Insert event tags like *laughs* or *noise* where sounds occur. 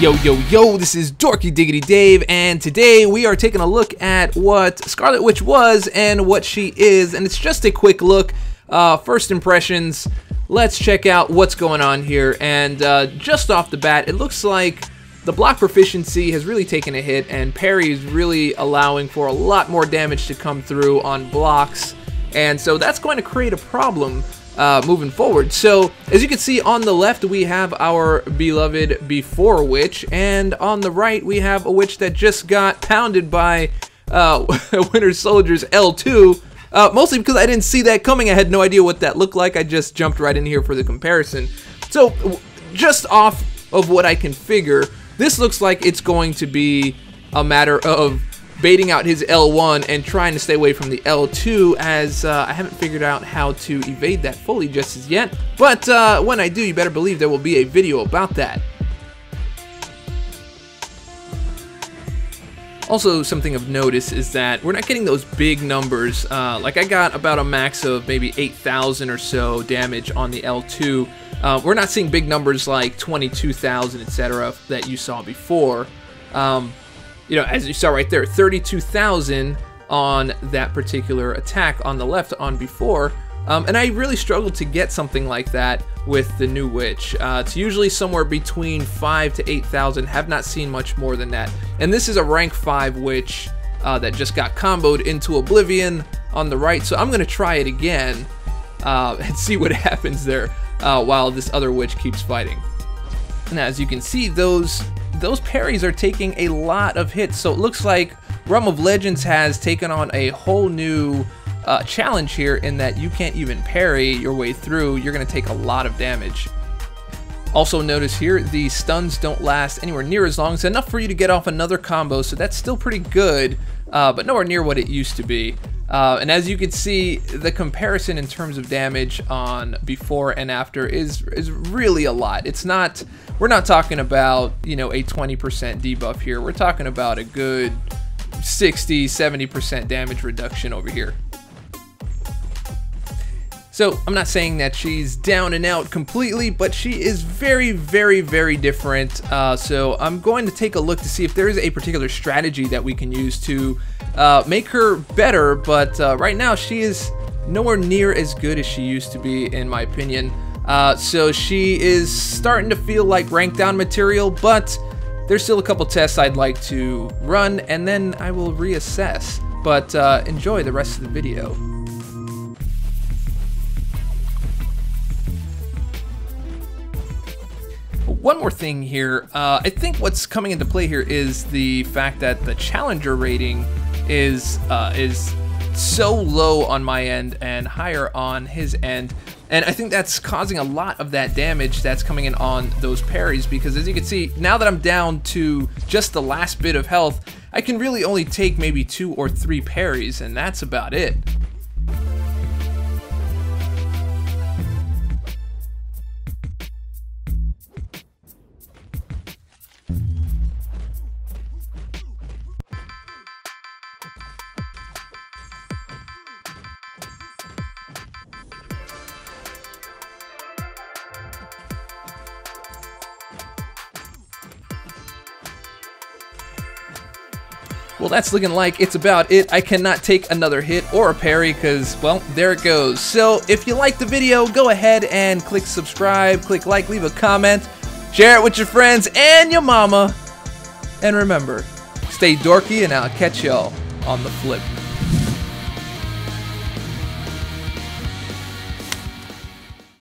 Yo, yo, yo, this is Dorky Diggedy Dave, and today we are taking a look at what Scarlet Witch was and what she is, and it's just a quick look, uh, first impressions. Let's check out what's going on here, and uh, just off the bat, it looks like the block proficiency has really taken a hit, and parry is really allowing for a lot more damage to come through on blocks, and so that's going to create a problem uh, moving forward. So, as you can see on the left, we have our beloved Before Witch, and on the right, we have a witch that just got pounded by uh, *laughs* Winter Soldier's L2, uh, mostly because I didn't see that coming. I had no idea what that looked like. I just jumped right in here for the comparison. So, just off of what I can figure, this looks like it's going to be a matter of baiting out his L1 and trying to stay away from the L2 as uh, I haven't figured out how to evade that fully just as yet. But uh, when I do, you better believe there will be a video about that. Also, something of notice is that we're not getting those big numbers. Uh, like I got about a max of maybe 8,000 or so damage on the L2. Uh, we're not seeing big numbers like 22,000, etc. that you saw before. Um, you know, as you saw right there, 32,000 on that particular attack on the left on before. Um, and I really struggled to get something like that with the new witch. Uh, it's usually somewhere between 5 to 8,000. Have not seen much more than that. And this is a rank 5 witch uh, that just got comboed into Oblivion on the right. So I'm to try it again uh, *laughs* and see what happens there uh, while this other witch keeps fighting. Now, as you can see, those those parries are taking a lot of hits. So it looks like Realm of Legends has taken on a whole new uh, challenge here in that you can't even parry your way through. You're going to take a lot of damage. Also notice here, the stuns don't last anywhere near as long. It's enough for you to get off another combo, so that's still pretty good, uh, but nowhere near what it used to be. Uh, and as you can see, the comparison in terms of damage on before and after is is really a lot. It's not, we're not talking about, you know, a 20% debuff here. We're talking about a good 60, 70% damage reduction over here. So I'm not saying that she's down and out completely, but she is very, very, very different. Uh, so I'm going to take a look to see if there is a particular strategy that we can use to uh, make her better. But uh, right now she is nowhere near as good as she used to be, in my opinion. Uh, so she is starting to feel like rank down material, but there's still a couple tests I'd like to run, and then I will reassess. But uh, enjoy the rest of the video. One more thing here. Uh, I think what's coming into play here is the fact that the challenger rating is uh, is so low on my end and higher on his end. And I think that's causing a lot of that damage that's coming in on those parries because as you can see, now that I'm down to just the last bit of health, I can really only take maybe two or three parries and that's about it. Well, that's looking like it's about it. I cannot take another hit or a parry because, well, there it goes. So if you like the video, go ahead and click subscribe, click like, leave a comment, share it with your friends and your mama. And remember, stay dorky and I'll catch y'all on the flip.